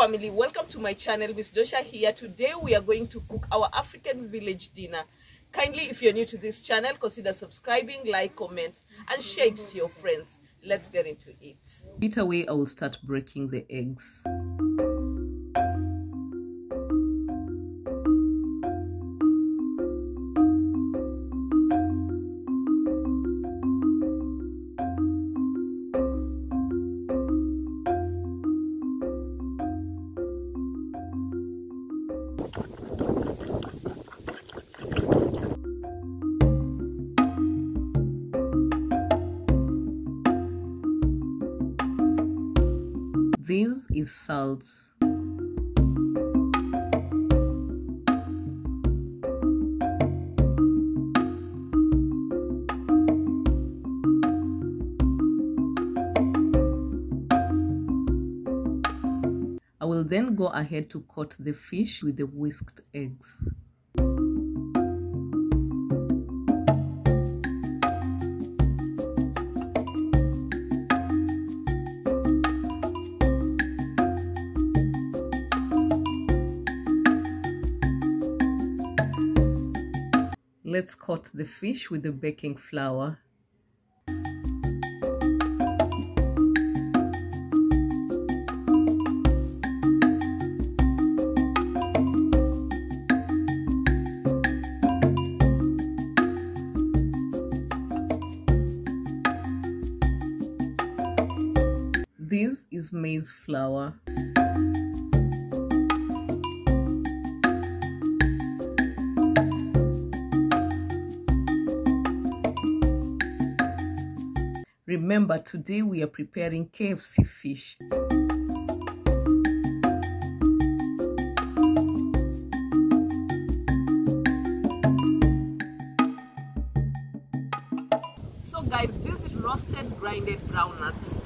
family welcome to my channel miss dosha here. Today we are going to cook our african village dinner. Kindly if you're new to this channel consider subscribing like comment and share it to your friends. Let's get into it. Right away i will start breaking the eggs Salt. I will then go ahead to coat the fish with the whisked eggs. Let's coat the fish with the baking flour. This is maize flour. Remember, today we are preparing KFC fish. So guys, this is roasted grinded groundnuts.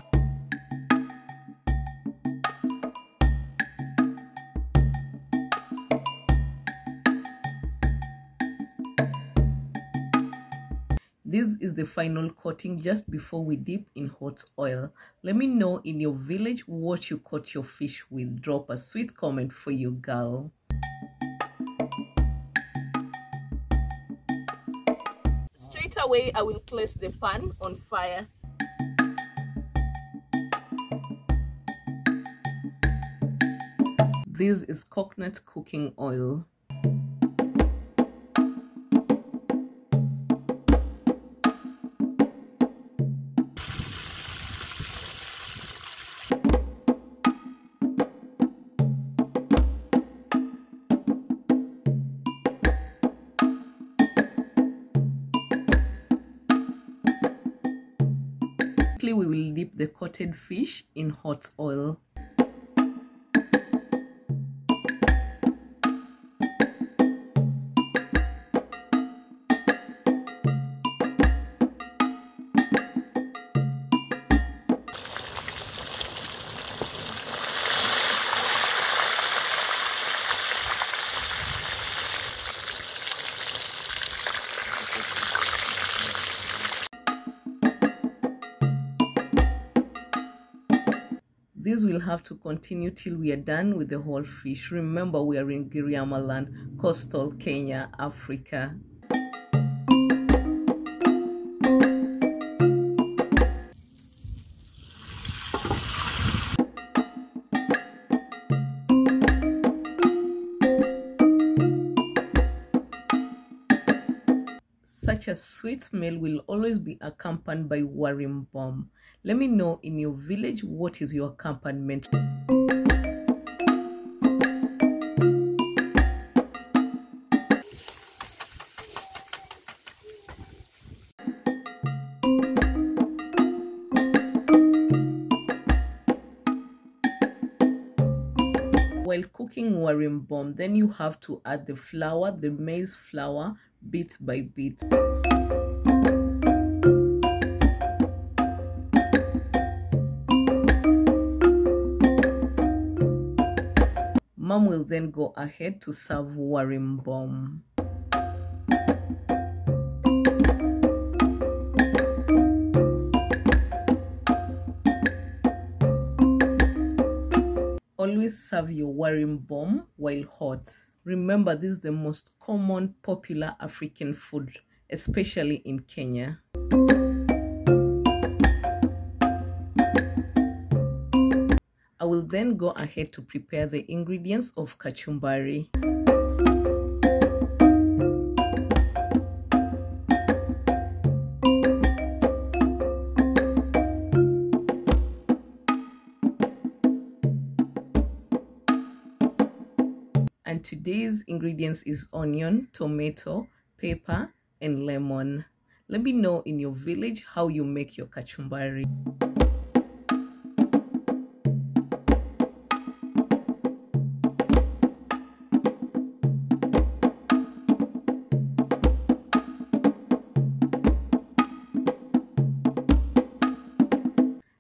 This is the final coating just before we dip in hot oil. Let me know in your village what you coat your fish with. Drop a sweet comment for you, girl. Straight away, I will place the pan on fire. This is coconut cooking oil. We will dip the coated fish in hot oil. This will have to continue till we are done with the whole fish. Remember, we are in Giriama land, coastal Kenya, Africa. Such a sweet smell will always be accompanied by warim bomb. Let me know in your village what is your accompaniment. While cooking warim bomb, then you have to add the flour, the maize flour, bit by bit. Mom will then go ahead to serve warim bomb. always serve your warim bomb while hot. Remember, this is the most common popular African food, especially in Kenya. I will then go ahead to prepare the ingredients of kachumbari. Today's ingredients is onion, tomato, pepper, and lemon. Let me know in your village how you make your kachumbari.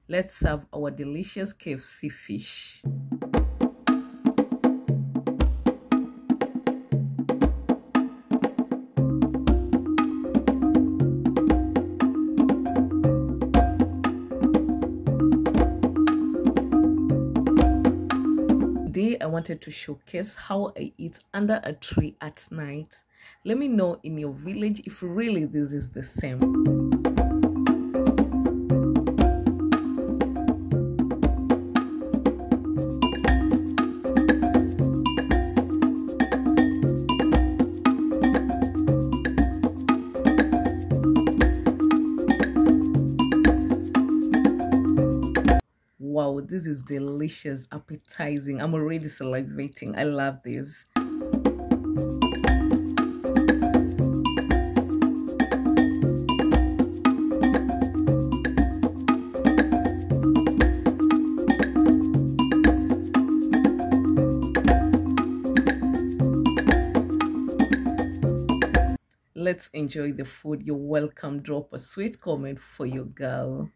Let's serve our delicious KFC fish. Wanted to showcase how I eat under a tree at night. Let me know in your village if really this is the same. This is delicious, appetizing. I'm already salivating. I love this. Let's enjoy the food. You're welcome. Drop a sweet comment for your girl.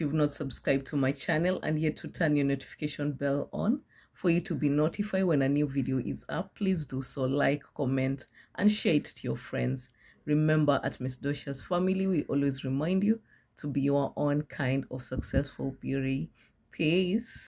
If you've not subscribed to my channel and yet to turn your notification bell on for you to be notified when a new video is up please do so. Like comment and share it to your friends. Remember at miss dosha's family we always remind you to be your own kind of successful beauty. Peace